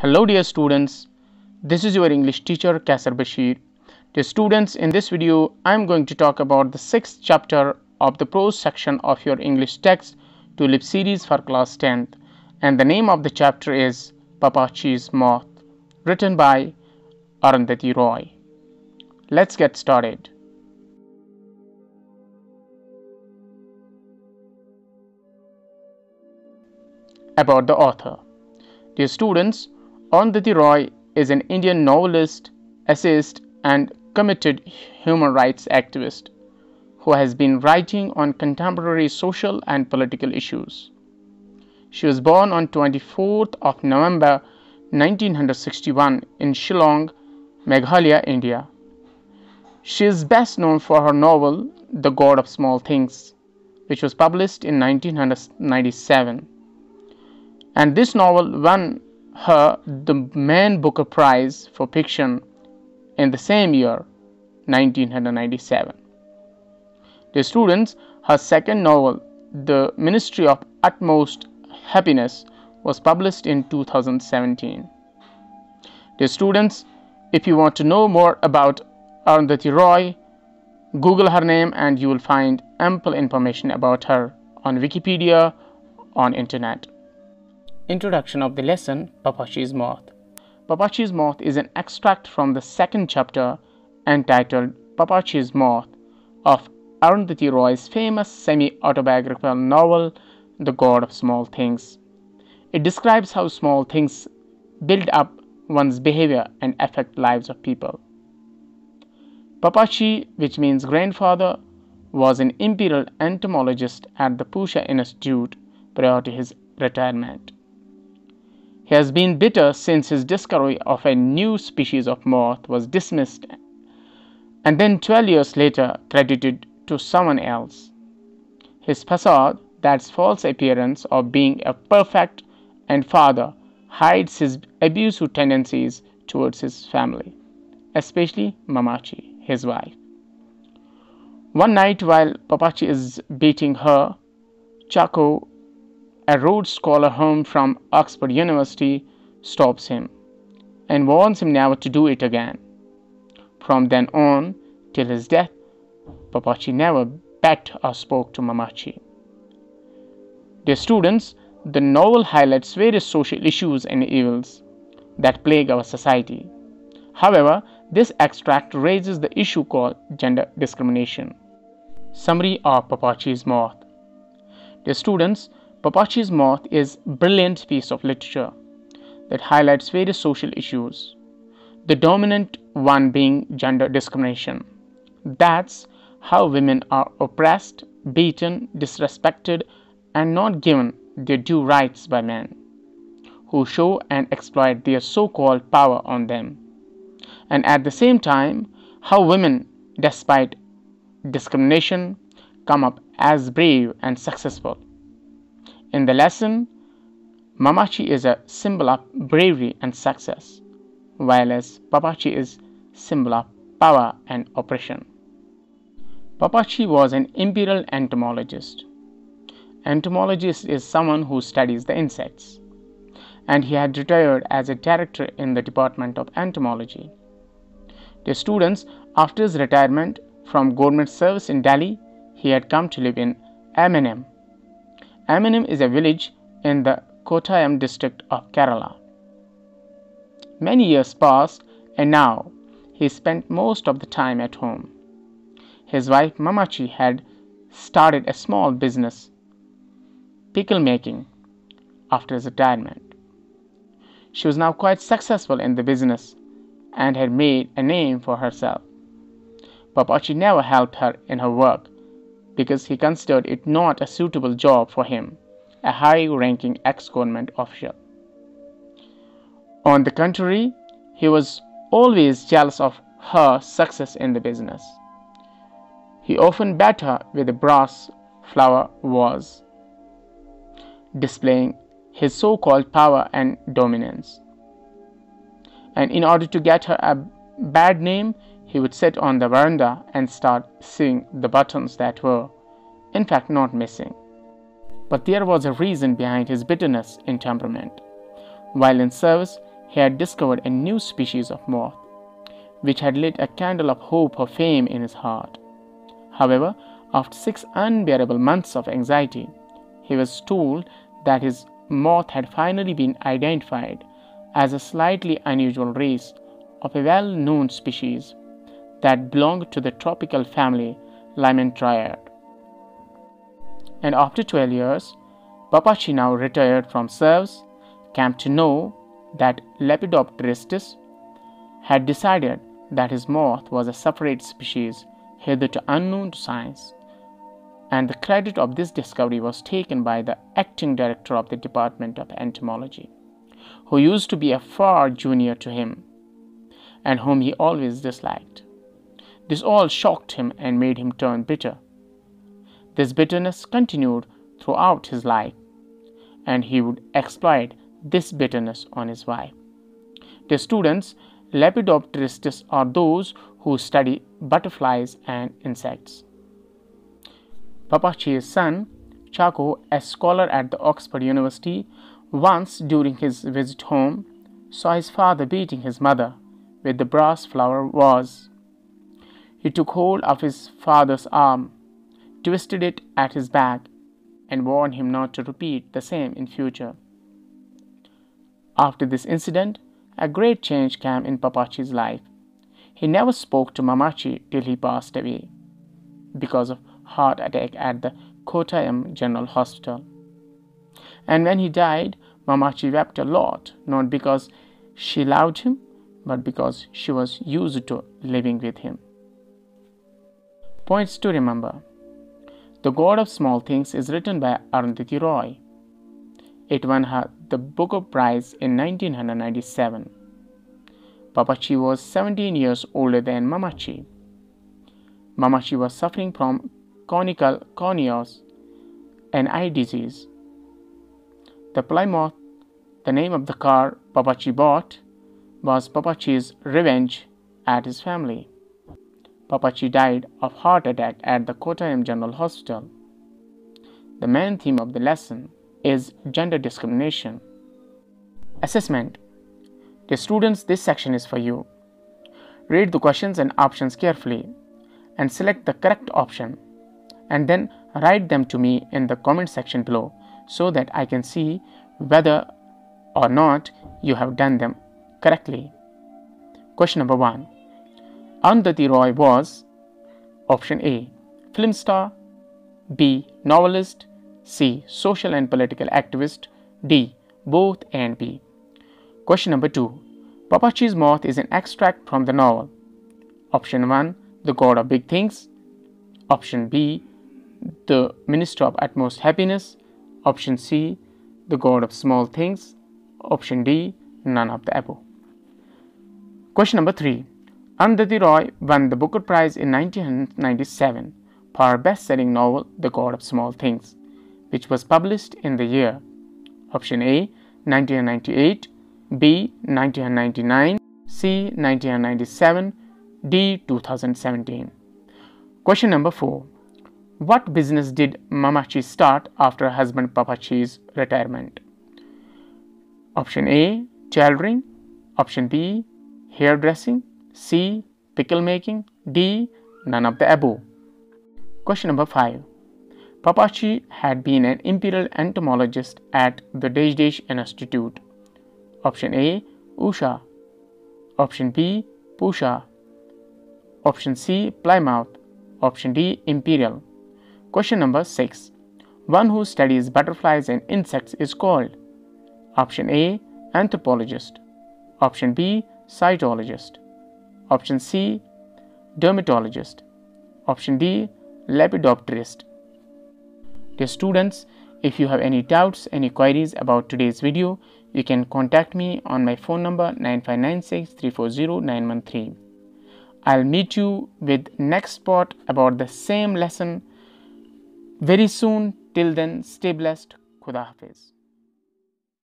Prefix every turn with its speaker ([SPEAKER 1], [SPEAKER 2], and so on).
[SPEAKER 1] Hello dear students, this is your English teacher Qaisar Bashir. Dear students, in this video I am going to talk about the sixth chapter of the prose section of your English text Tulip series for class 10th and the name of the chapter is Pappachi's Moth written by Arundhati Roy. Let's get started. About the author. Dear students, Arundhati Roy is an Indian novelist, essayist, and committed human rights activist who has been writing on contemporary social and political issues. She was born on 24th of November 1961 in Shillong, Meghalaya, India. She is best known for her novel The God of Small Things, which was published in 1997. And this novel won her the Man Booker Prize for Fiction in the same year, 1997. The students, her second novel, The Ministry of Utmost Happiness, was published in 2017. The students, if you want to know more about Arundhati Roy, Google her name and you will find ample information about her on Wikipedia on internet. Introduction of the lesson Pappachi's Moth. Pappachi's Moth is an extract from the second chapter entitled Pappachi's Moth of Arundhati Roy's famous semi autobiographical novel The God of Small Things. It describes how small things build up one's behavior and affect lives of people. Pappachi, which means grandfather, was an imperial entomologist at the Pusha Institute prior to his retirement. He has been bitter since his discovery of a new species of moth was dismissed and then 12 years later credited to someone else. His facade, that false appearance of being a perfect and father, hides his abusive tendencies towards his family, especially Mammachi, his wife. One night while Pappachi is beating her, Chacko a Rhodes Scholar home from Oxford University stops him and warns him never to do it again. From then on till his death, Pappachi never begged or spoke to Mammachi. Dear students, the novel highlights various social issues and evils that plague our society. However, this extract raises the issue called gender discrimination. Summary of Pappachi's Moth. Dear students, Pappachi's Moth is a brilliant piece of literature that highlights various social issues, the dominant one being gender discrimination. That's how women are oppressed, beaten, disrespected, and not given their due rights by men, who show and exploit their so called power on them. And at the same time, how women, despite discrimination, come up as brave and successful. In the lesson, Mammachi is a symbol of bravery and success, while as Pappachi is symbol of power and oppression. Pappachi was an imperial entomologist. Entomologist is someone who studies the insects, and he had retired as a director in the Department of Entomology. The students, after his retirement from government service in Delhi, he had come to live in Ayemenem Ayemenem is a village in the Kottayam district of Kerala. Many years passed and now he spent most of the time at home. His wife Mammachi had started a small business, pickle making, after his retirement. She was now quite successful in the business and had made a name for herself. Pappachi never helped her in her work because he considered it not a suitable job for him, a high ranking ex government official. On the contrary, he was always jealous of her success in the business. He often bet her with a brass flower vase, displaying his so called power and dominance. And in order to get her a bad name, he would sit on the veranda and start seeing the buttons that were, in fact, not missing. But there was a reason behind his bitterness in temperament. While in service, he had discovered a new species of moth, which had lit a candle of hope or fame in his heart. However, after six unbearable months of anxiety, he was told that his moth had finally been identified as a slightly unusual race of a well known species that belonged to the tropical family Lymantriidae. And after 12 years, Pappachi, now retired from service, came to know that Lepidopterists had decided that his moth was a separate species hitherto unknown to science, and the credit of this discovery was taken by the acting director of the Department of Entomology, who used to be a far junior to him and whom he always disliked. This all shocked him and made him turn bitter. This bitterness continued throughout his life, and he would exploit this bitterness on his wife. The students, Lepidopterists, are those who study butterflies and insects. Pappachi's son, Chacko, a scholar at the Oxford University, once during his visit home, saw his father beating his mother with the brass flower vase. He took hold of his father's arm, twisted it at his back, and warned him not to repeat the same in future. After this incident, a great change came in Pappachi's life. He never spoke to Mammachi till he passed away because of heart attack at the Kottayam General Hospital. And when he died, Mammachi wept a lot, not because she loved him, but because she was used to living with him. Points to remember The God of Small Things is written by Arundhati Roy. It won her the Booker Prize in 1997. Pappachi was 17 years older than Mammachi. Mammachi was suffering from conical corneas, an eye disease. The Plymouth, the name of the car Pappachi bought, was Pappachi's revenge at his family. Pappachi died of heart attack at the Kottayam General Hospital. The main theme of the lesson is gender discrimination. Assessment The students, this section is for you. Read the questions and options carefully and select the correct option and then write them to me in the comment section below so that I can see whether or not you have done them correctly. Question number 1. Arundhati Roy was option A. Film star B. Novelist C. Social and political activist D. Both and B. Question number 2. Pappachi's Moth is an extract from the novel. Option 1. The God of Big Things. Option B. The Minister of Utmost Happiness. Option C. The God of Small Things. Option D. None of the above. Question number 3. Arundhati Roy won the Booker Prize in 1997 for her best-selling novel The God of Small Things, which was published in the year Option A 1998, B 1999, C 1997, D 2017. Question number 4. What business did Mammachi start after her husband Pappachi's retirement? Option A tailoring, option B hairdressing, C. Pickle making, D. None of the above. Question number 5. Pappachi had been an imperial entomologist at the Desh Institute. Option A. Usha. Option B. Pusha. Option C. Plymouth. Option D. Imperial. Question number 6. One who studies butterflies and insects is called Option A. Anthropologist. Option B cytologist. Option C, dermatologist. Option D, lepidopterist. Dear students, if you have any doubts, any queries about today's video, you can contact me on my phone number 9596 I'll meet you with next part about the same lesson very soon. Till then, stay blessed. Khuda Hafiz.